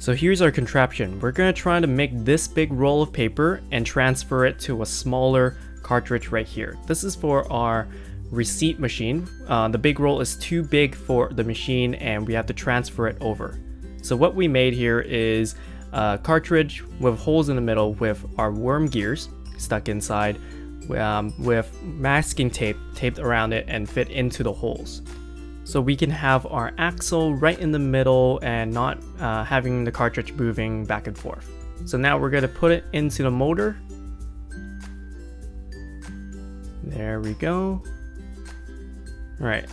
So here's our contraption. We're gonna try to make this big roll of paper and transfer it to a smaller cartridge right here. This is for our receipt machine. Uh, the big roll is too big for the machine and we have to transfer it over. So what we made here is a cartridge with holes in the middle with our worm gears stuck inside um, with masking tape taped around it and fit into the holes. So we can have our axle right in the middle and not uh, having the cartridge moving back and forth. So now we're gonna put it into the motor. There we go. All right,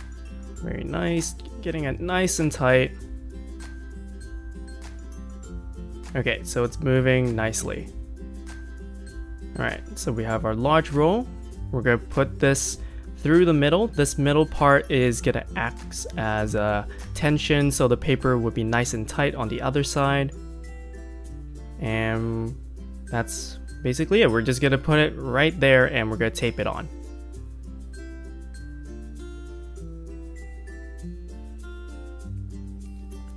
very nice, getting it nice and tight. Okay, so it's moving nicely. Alright, so we have our large roll. We're going to put this through the middle. This middle part is going to act as a tension so the paper would be nice and tight on the other side. And that's basically it. We're just going to put it right there and we're going to tape it on.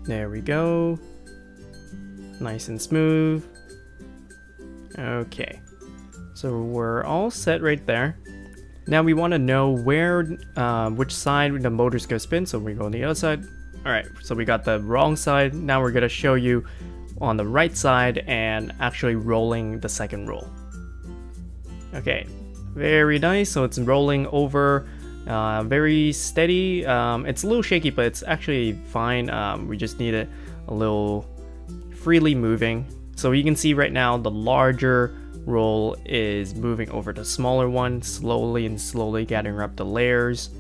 There we go. Nice and smooth. Okay. So we're all set right there. Now we want to know where, uh, which side the motor's gonna spin. So we go on the other side. All right, so we got the wrong side. Now we're gonna show you on the right side and actually rolling the second roll. Okay, very nice. So it's rolling over, uh, very steady. Um, it's a little shaky, but it's actually fine. Um, we just need it a little freely moving. So you can see right now the larger roll is moving over the smaller one slowly and slowly gathering up the layers.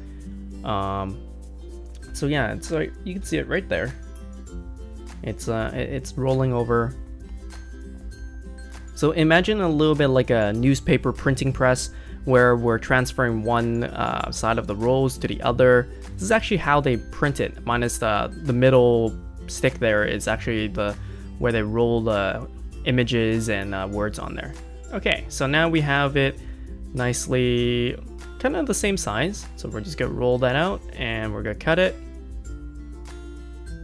Um, so yeah it's like you can see it right there. It's uh it's rolling over. So imagine a little bit like a newspaper printing press where we're transferring one uh, side of the rolls to the other. This is actually how they print it minus the the middle stick there is actually the where they roll the images and uh, words on there Okay, so now we have it nicely kind of the same size. So we're just gonna roll that out and we're gonna cut it.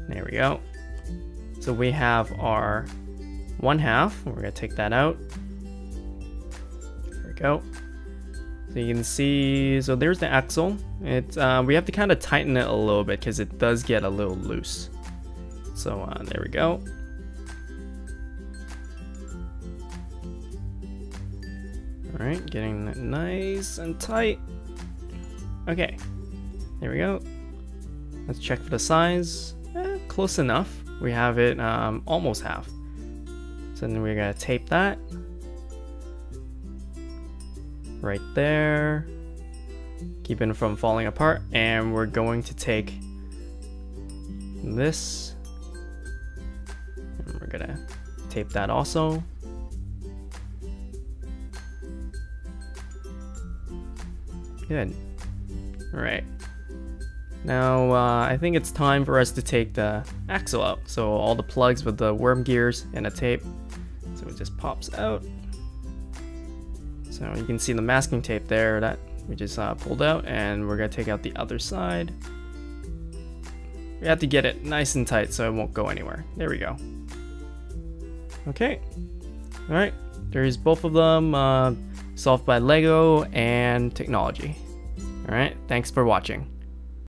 There we go. So we have our one half. We're gonna take that out. There we go. So you can see, so there's the axle. It uh, we have to kind of tighten it a little bit because it does get a little loose. So uh, there we go. Alright, getting that nice and tight. Okay, there we go. Let's check for the size. Eh, close enough. We have it um, almost half. So then we're gonna tape that. Right there. Keeping from falling apart. And we're going to take this. And we're gonna tape that also. Good. Alright. Now, uh, I think it's time for us to take the axle out. So all the plugs with the worm gears and a tape. So it just pops out. So you can see the masking tape there that we just uh, pulled out and we're gonna take out the other side. We have to get it nice and tight so it won't go anywhere. There we go. Okay. Alright, there's both of them. Uh, solved by LEGO and technology. Alright, thanks for watching.